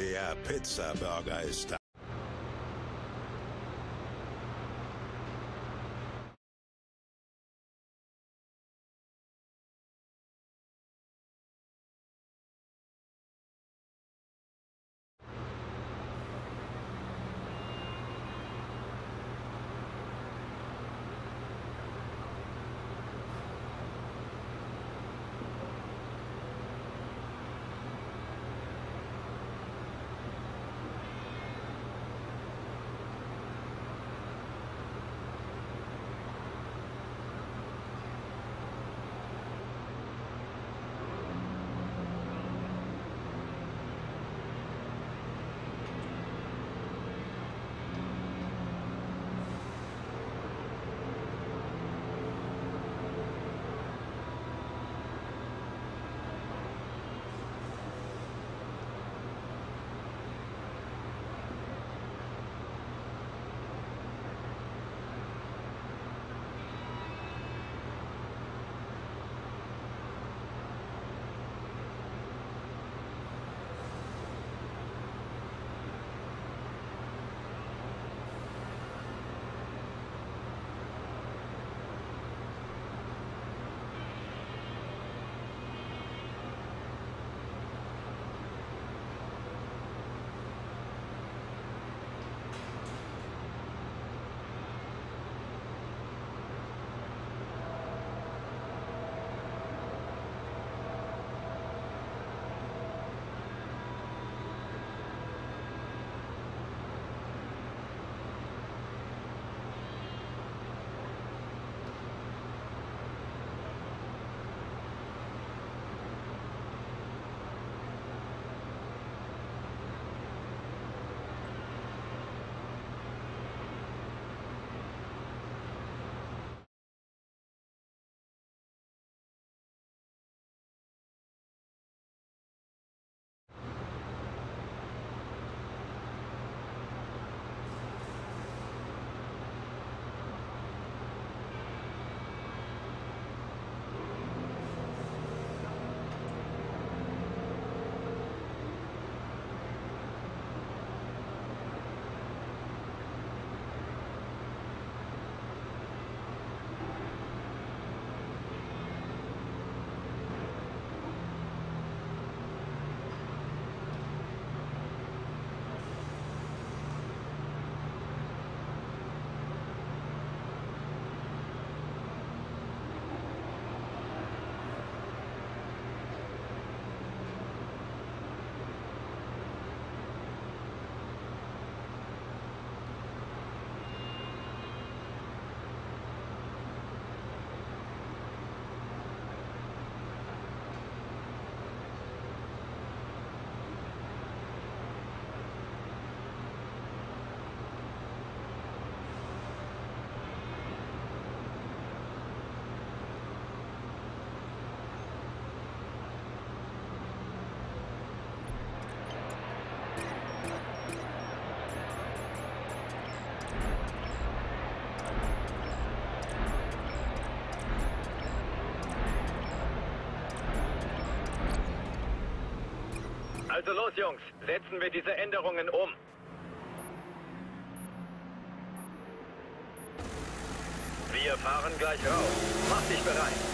Der Pizza-Burger ist da. Also los, Jungs, setzen wir diese Änderungen um. Wir fahren gleich raus. Mach dich bereit.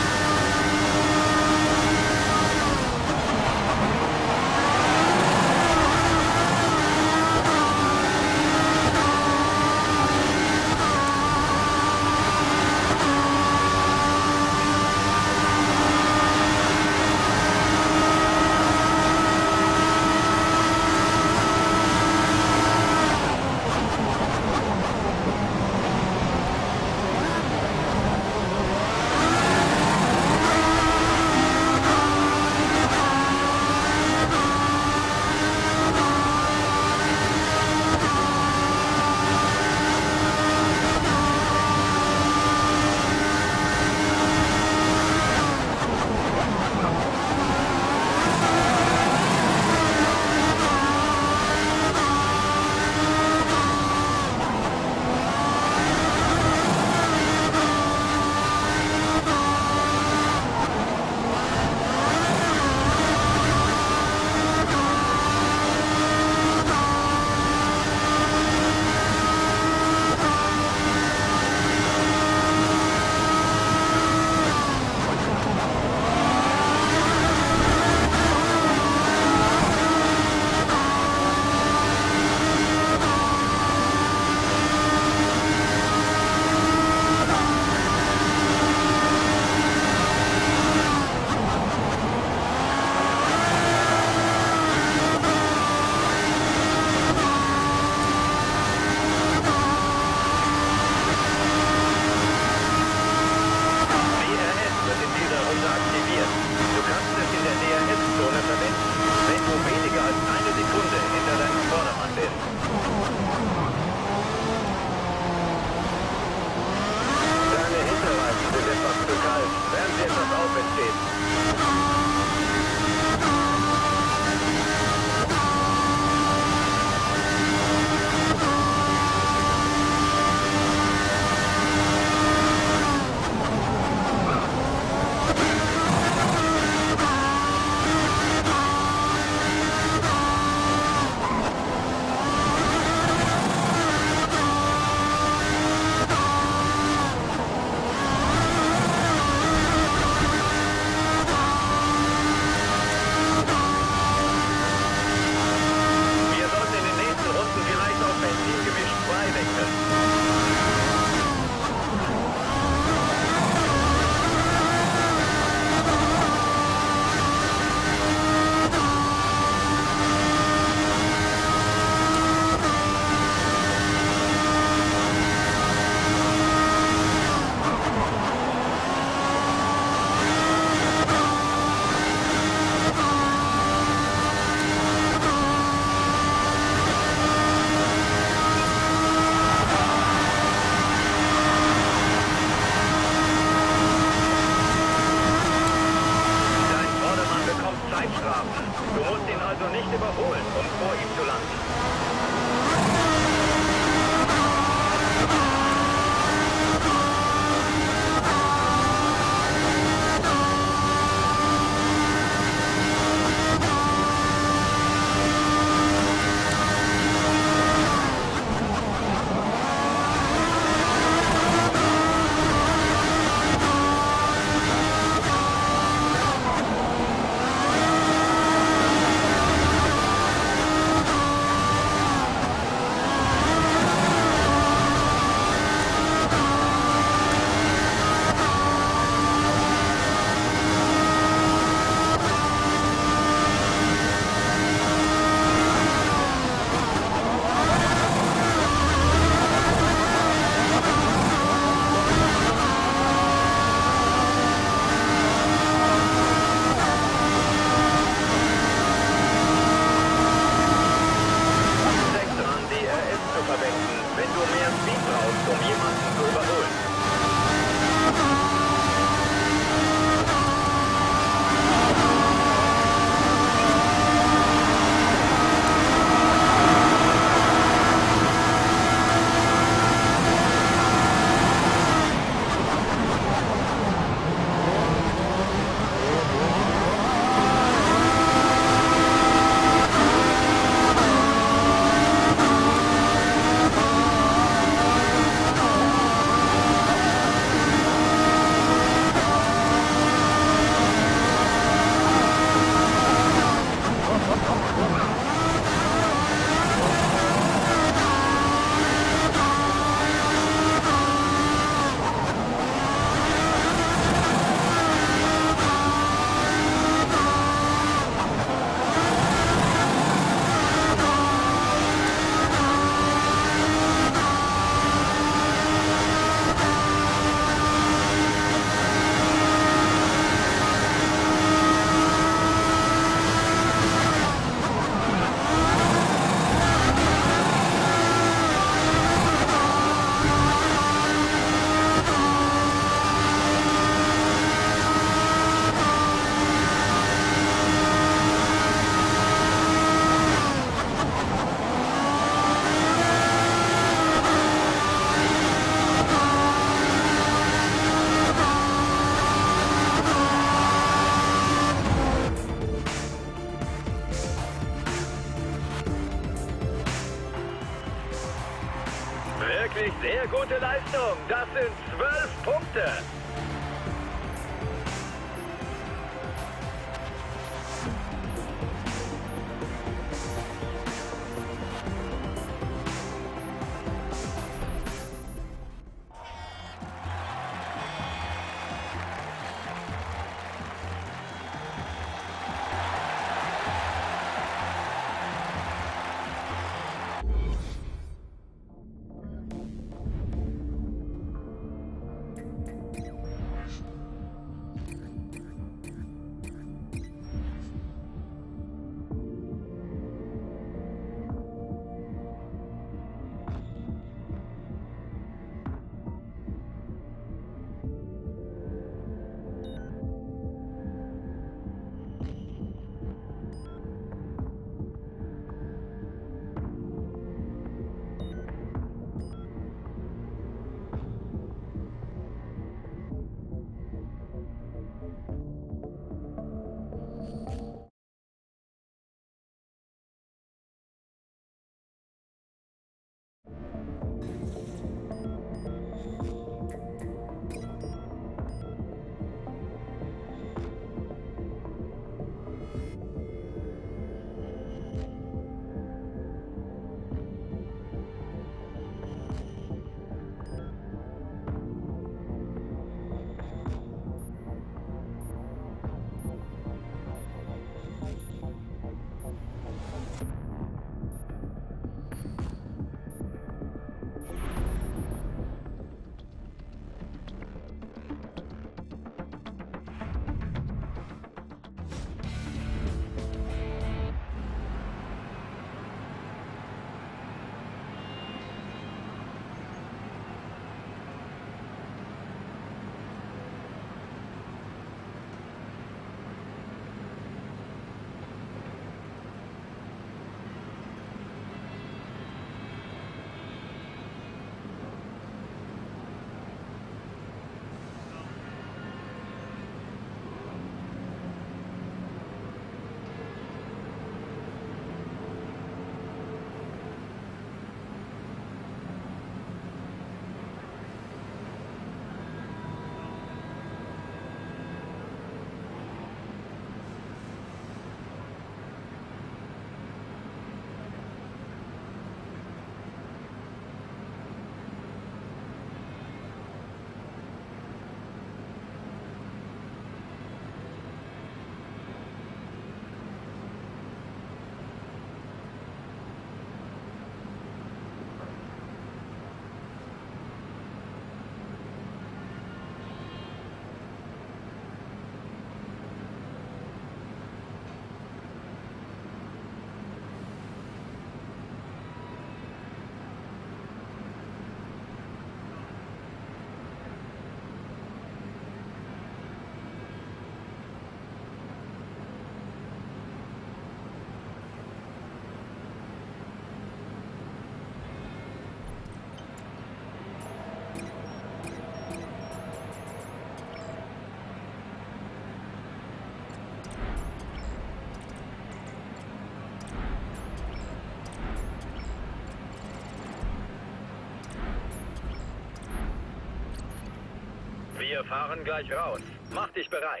Fahren gleich raus. Mach dich bereit.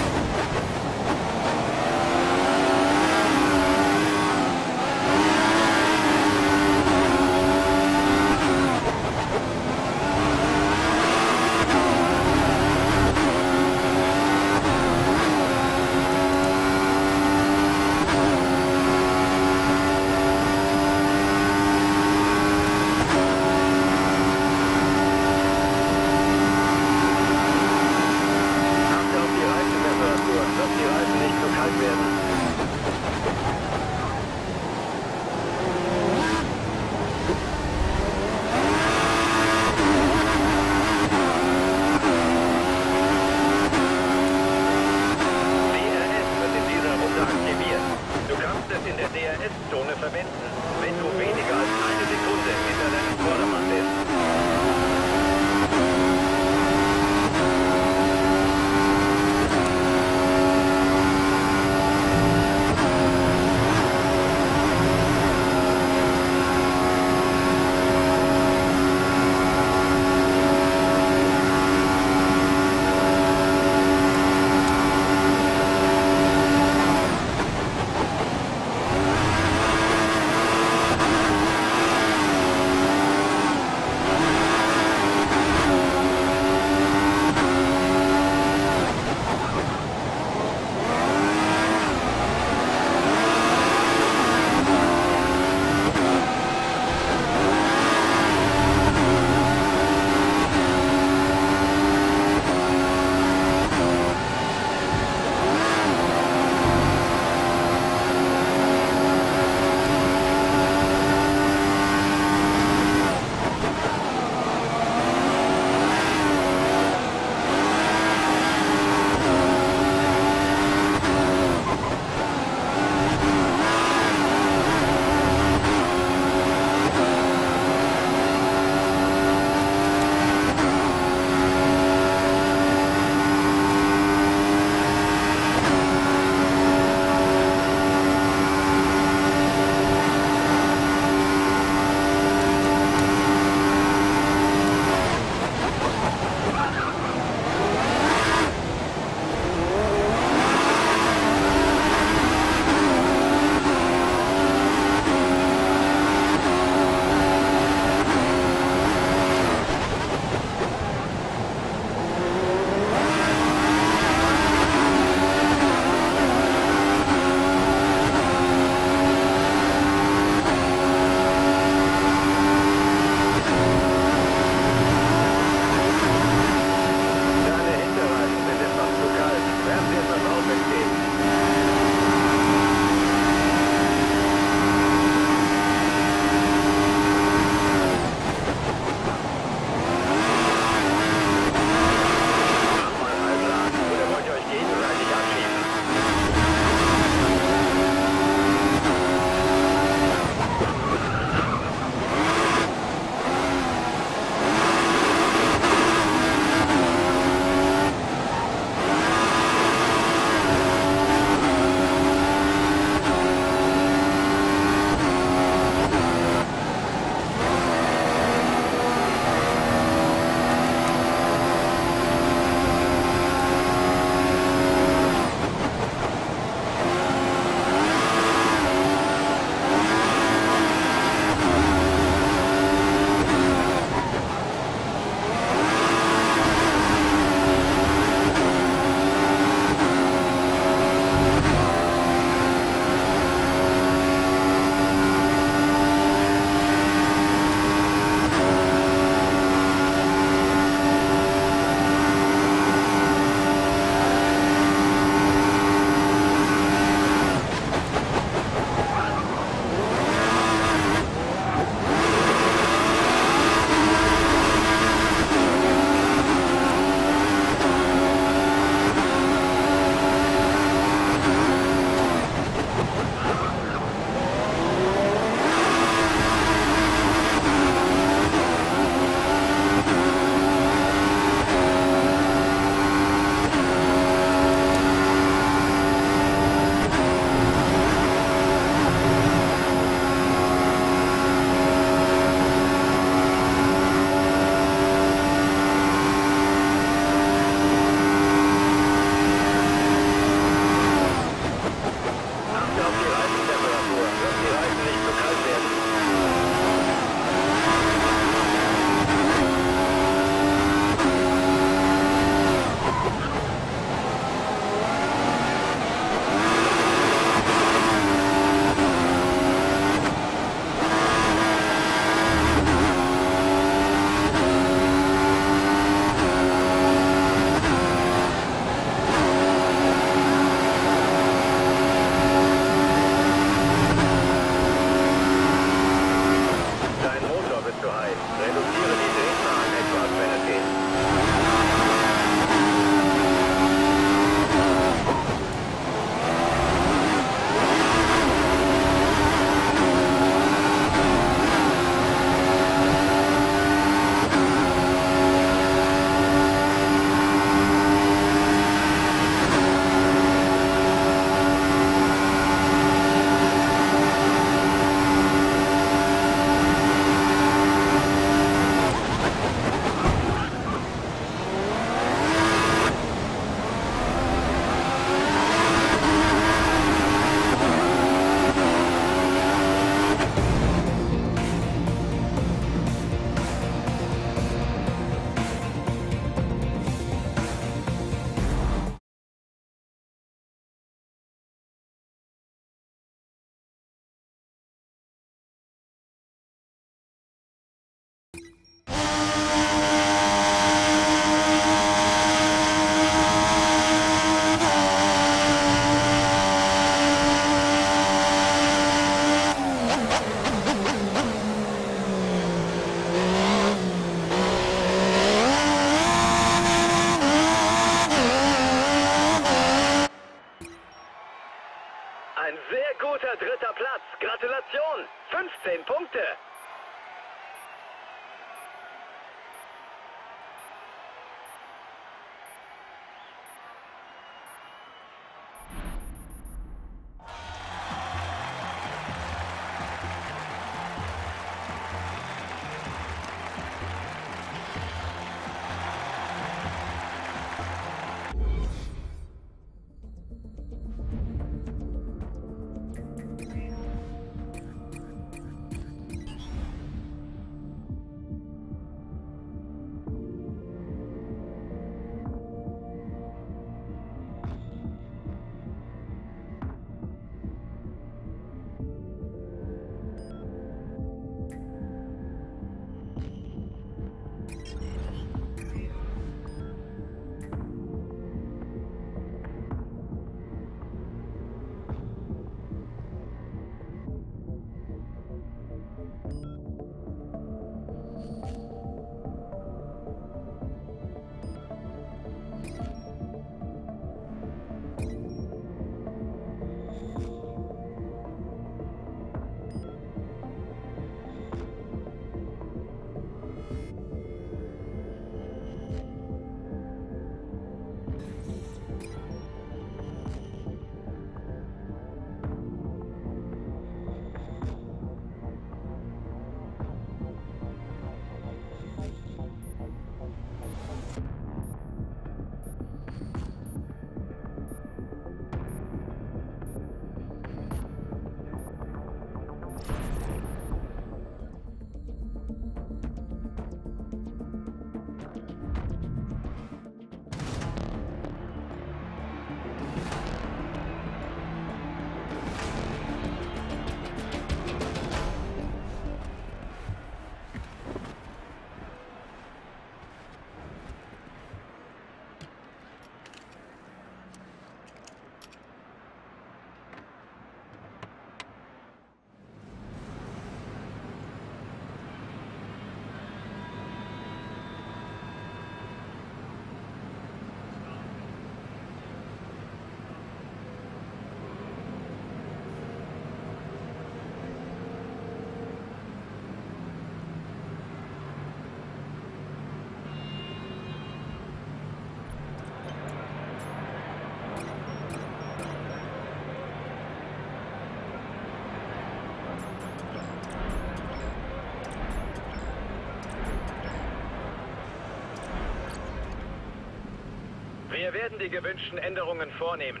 Wir werden die gewünschten Änderungen vornehmen.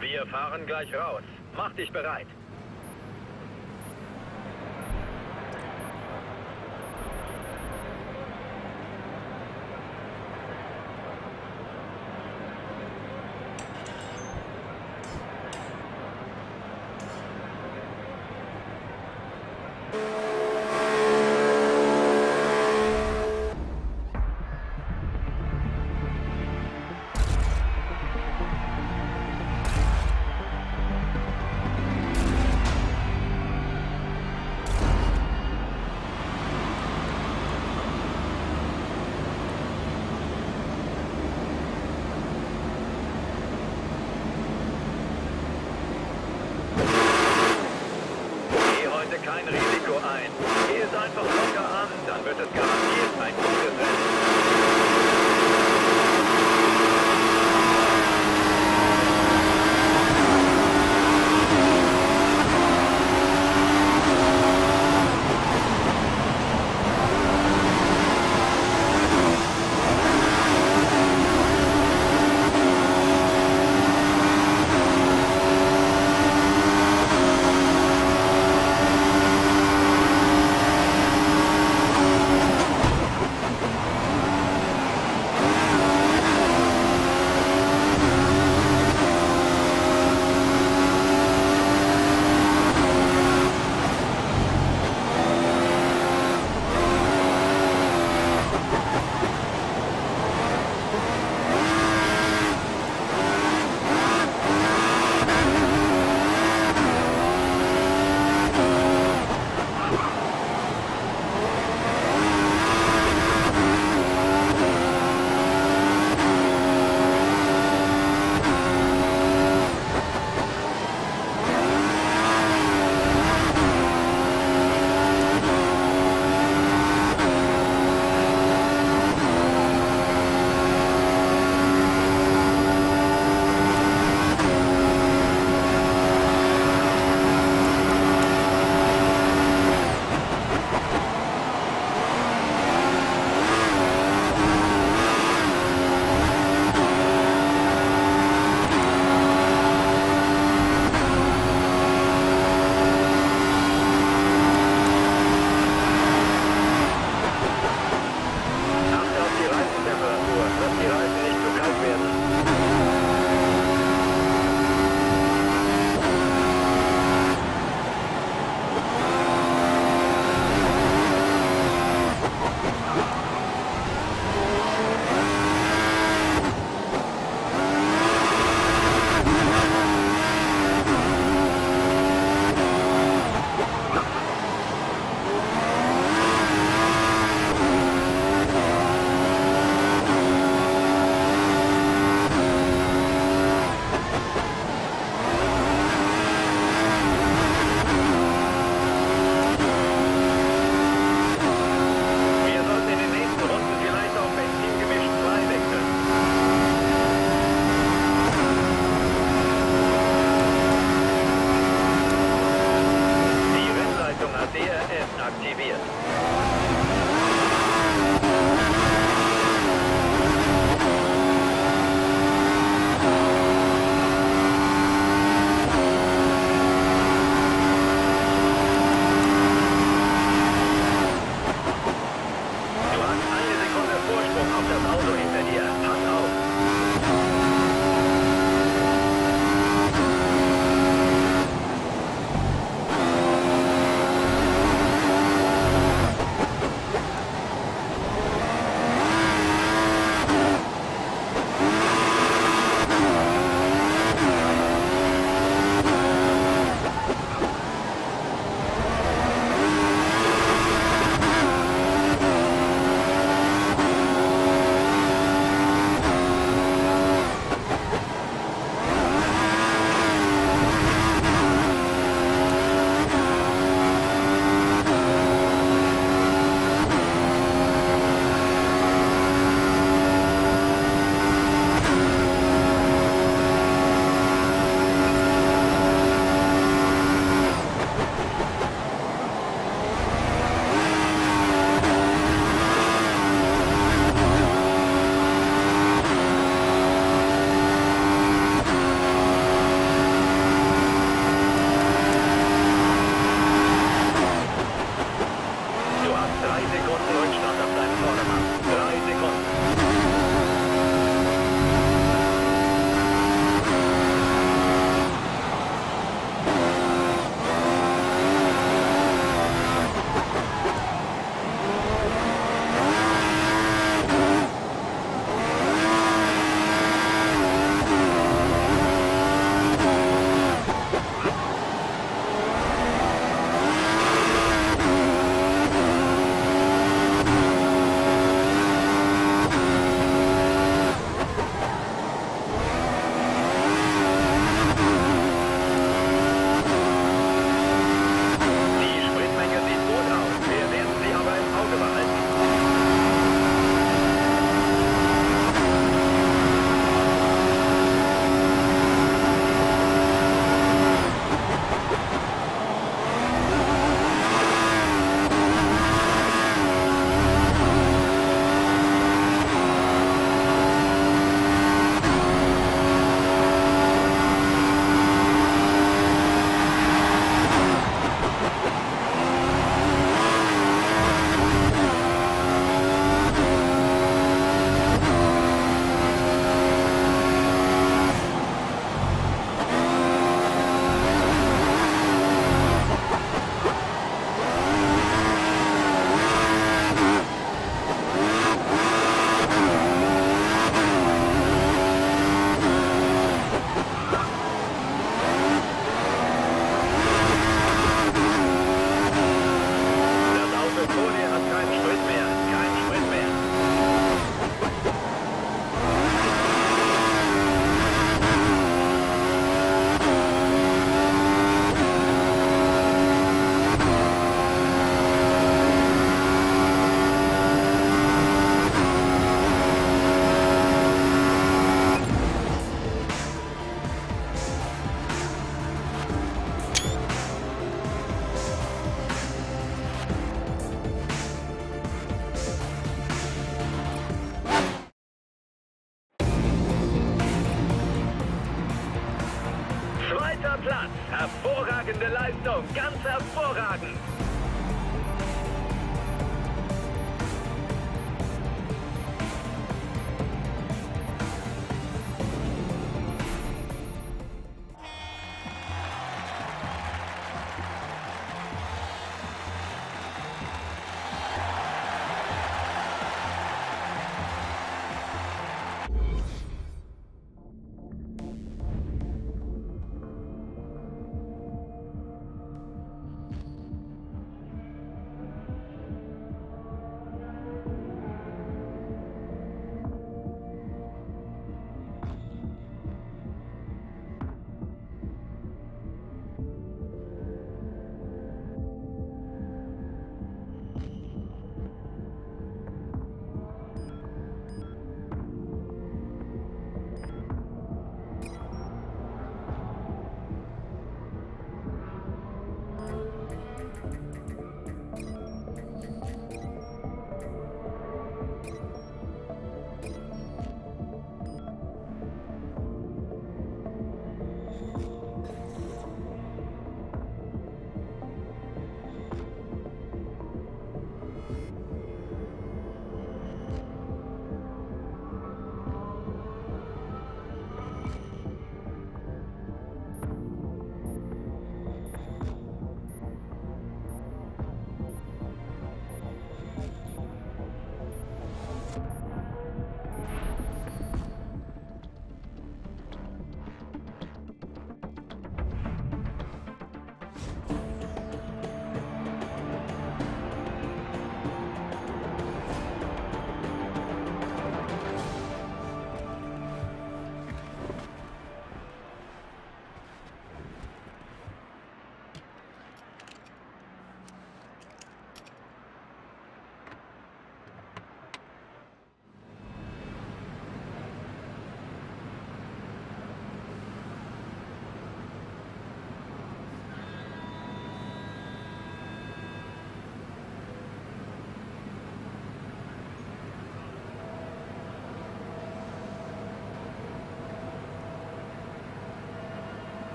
Wir fahren gleich raus. Mach dich bereit.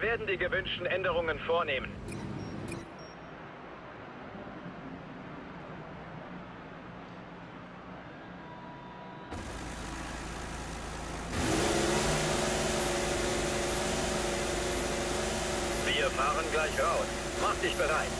Wir werden die gewünschten Änderungen vornehmen. Wir fahren gleich raus. Mach dich bereit.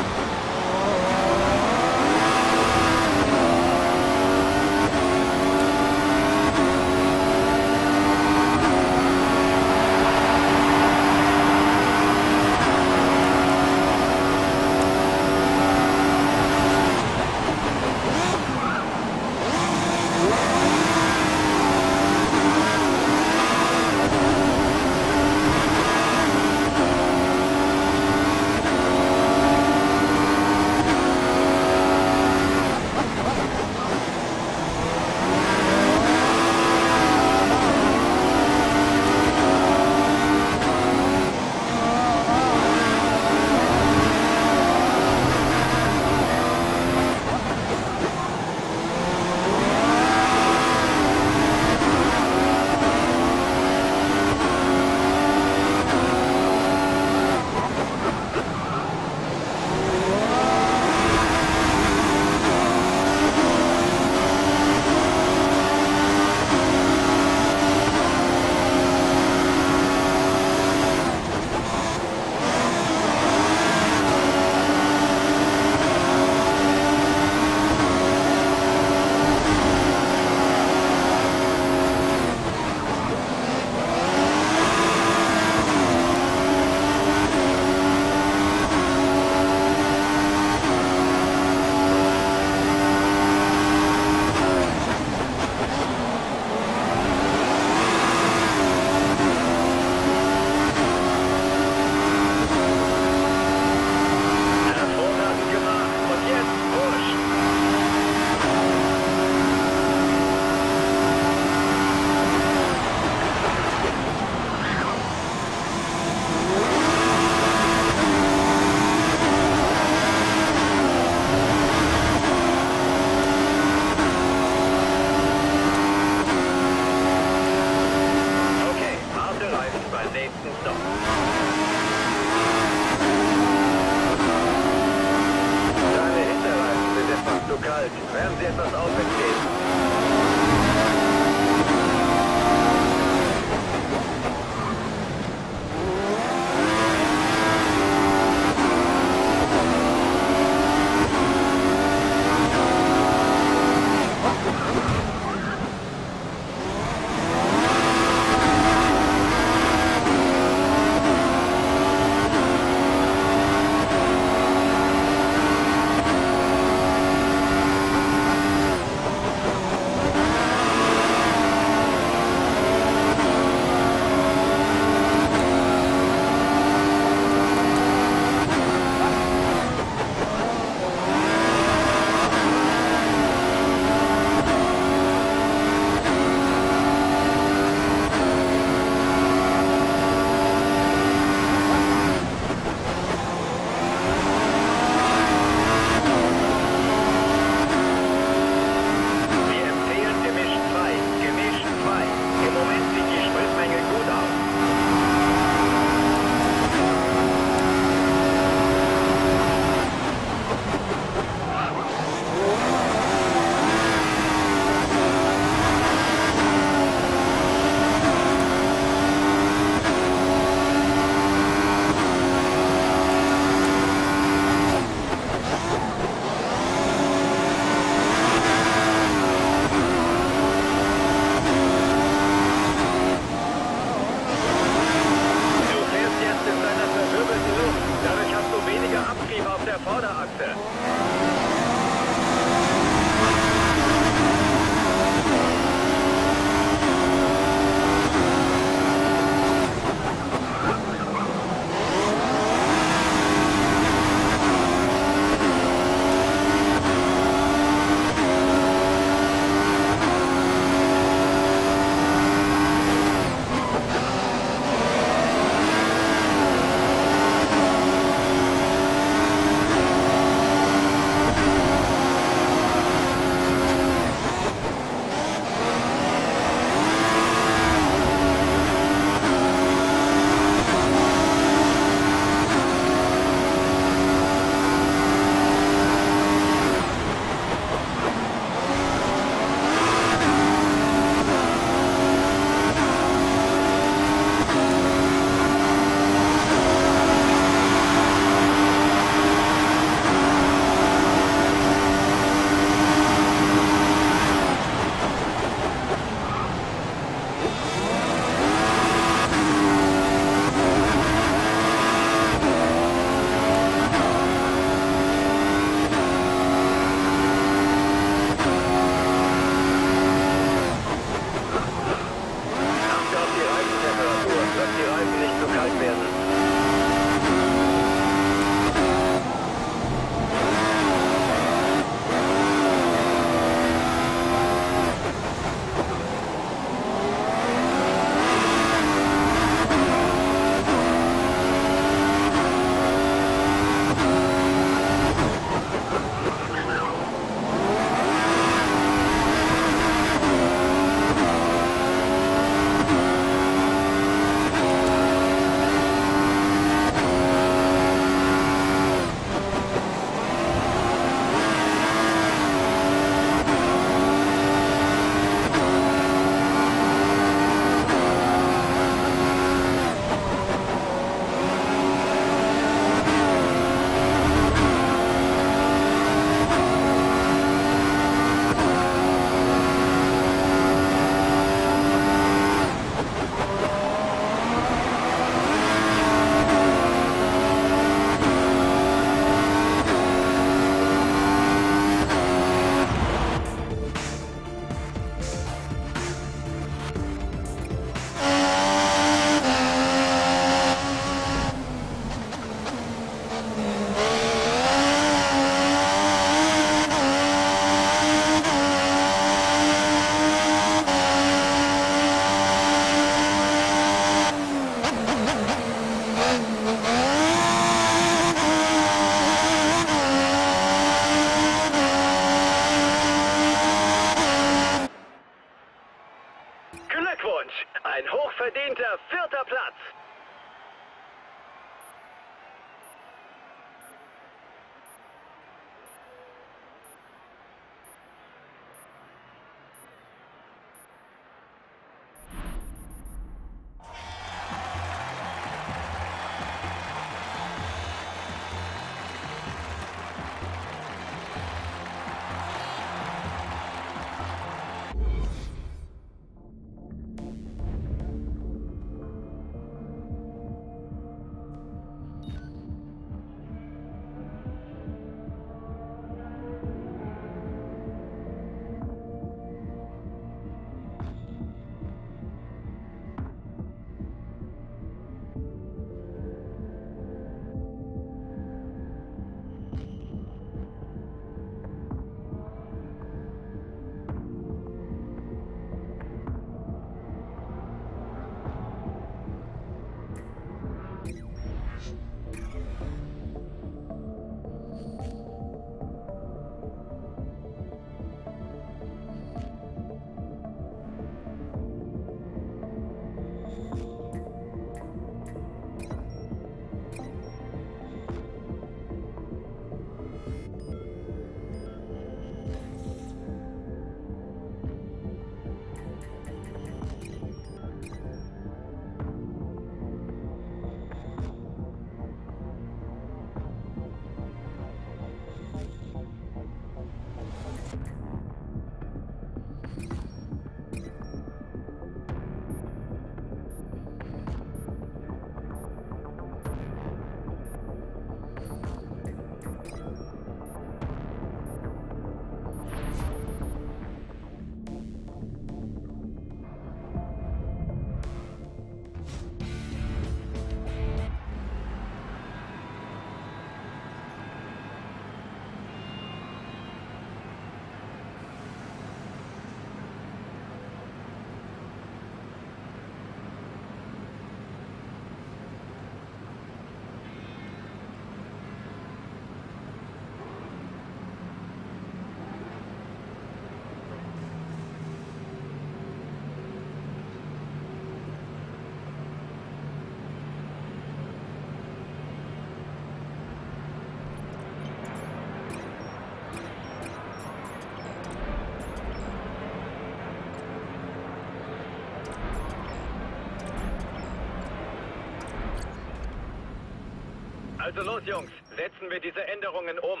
Also los, Jungs, setzen wir diese Änderungen um.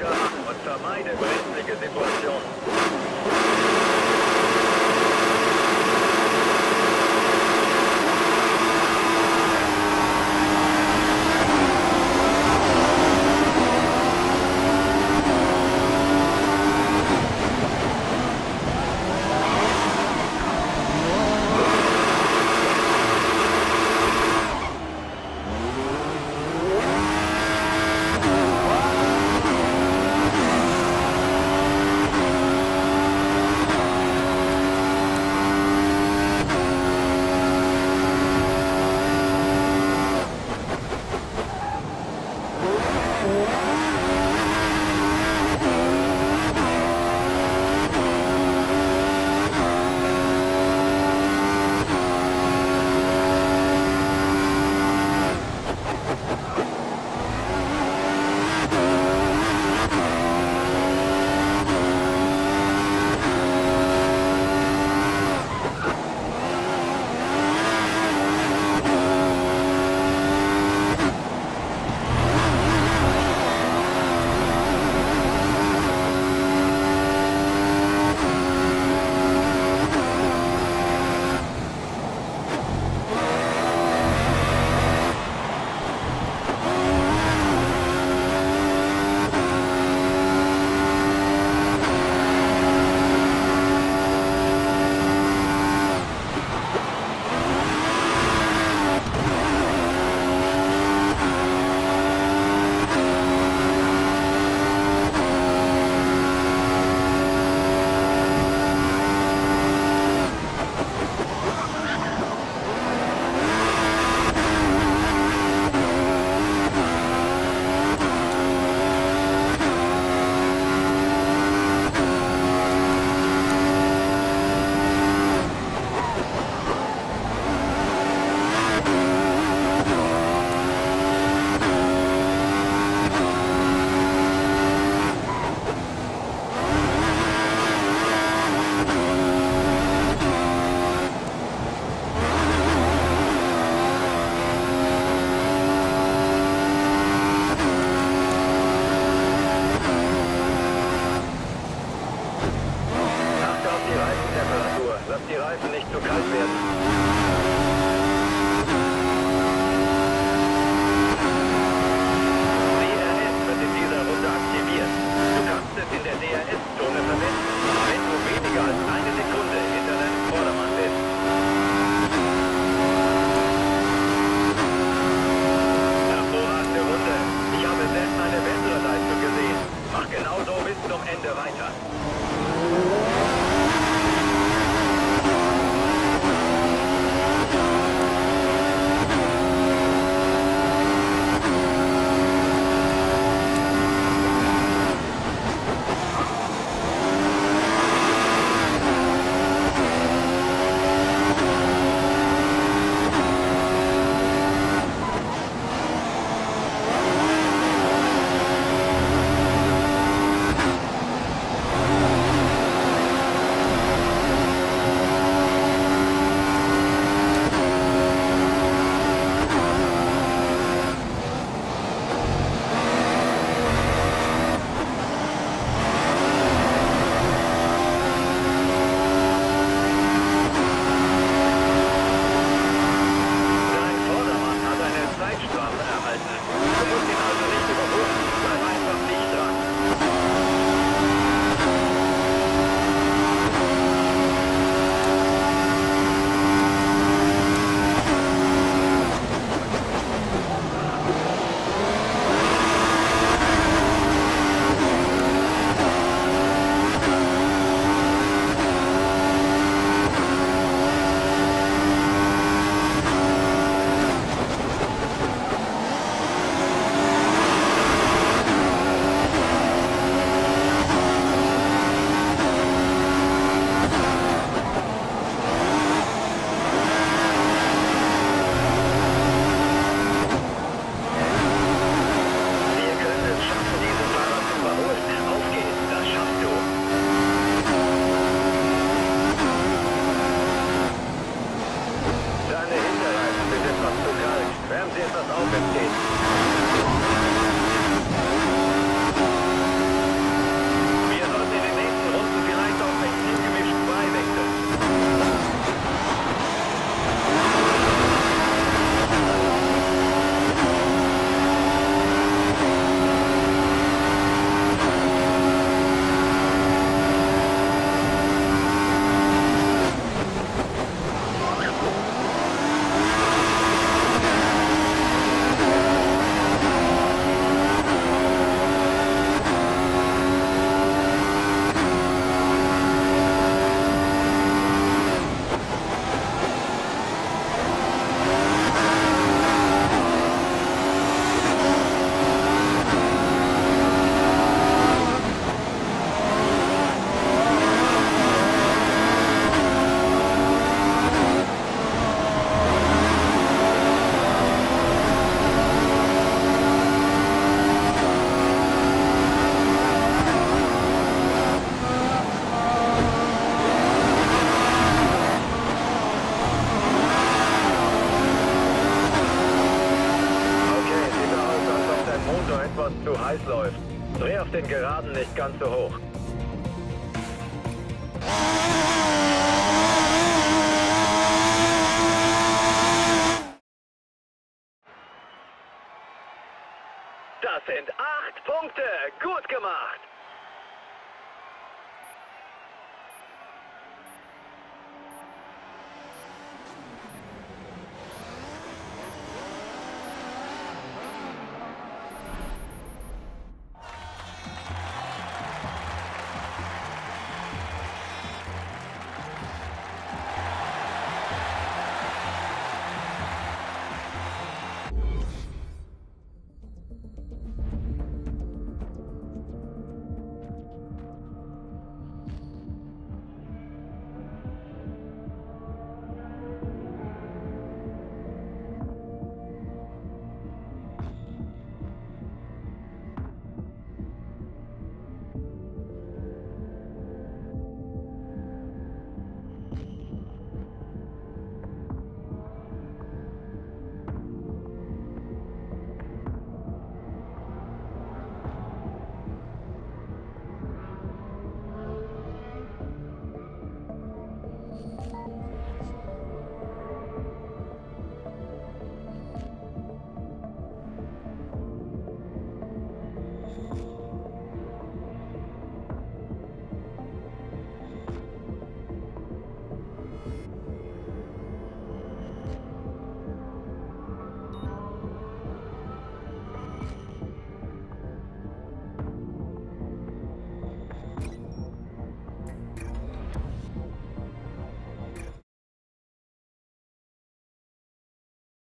Locker und vermeide brenzlige Situationen. Ganz so hoch.